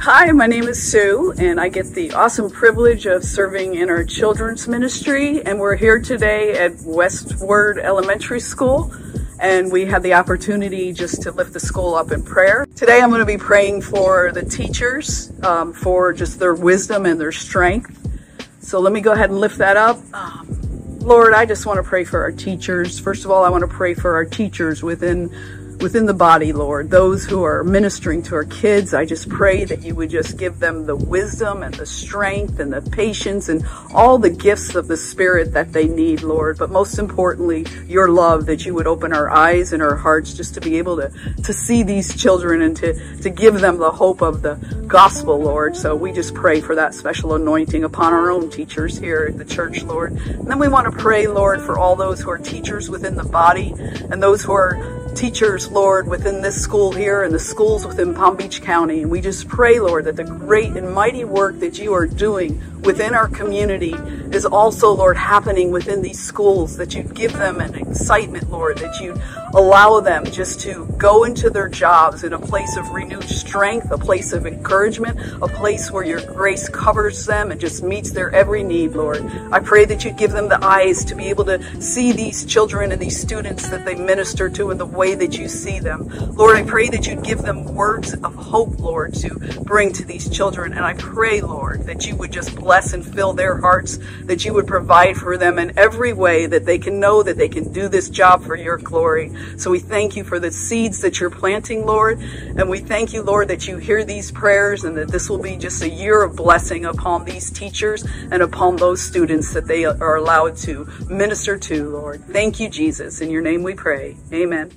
Hi, my name is Sue, and I get the awesome privilege of serving in our children's ministry. And we're here today at Westward Elementary School, and we had the opportunity just to lift the school up in prayer. Today, I'm going to be praying for the teachers, um, for just their wisdom and their strength. So let me go ahead and lift that up. Um, Lord, I just want to pray for our teachers. First of all, I want to pray for our teachers within within the body, Lord, those who are ministering to our kids. I just pray that you would just give them the wisdom and the strength and the patience and all the gifts of the Spirit that they need, Lord. But most importantly, your love, that you would open our eyes and our hearts just to be able to, to see these children and to, to give them the hope of the gospel, Lord. So we just pray for that special anointing upon our own teachers here at the church, Lord. And then we want to pray, Lord, for all those who are teachers within the body and those who are teachers, Lord, within this school here and the schools within Palm Beach County. And we just pray, Lord, that the great and mighty work that you are doing within our community is also, Lord, happening within these schools, that you give them an excitement, Lord, that you allow them just to go into their jobs in a place of renewed strength, a place of encouragement, a place where your grace covers them and just meets their every need, Lord. I pray that you give them the eyes to be able to see these children and these students that they minister to in the way that you see them. Lord, I pray that you'd give them words of hope, Lord, to bring to these children. And I pray, Lord, that you would just bless and fill their hearts, that you would provide for them in every way that they can know that they can do this job for your glory. So we thank you for the seeds that you're planting, Lord. And we thank you, Lord, that you hear these prayers and that this will be just a year of blessing upon these teachers and upon those students that they are allowed to minister to, Lord. Thank you, Jesus. In your name we pray. Amen.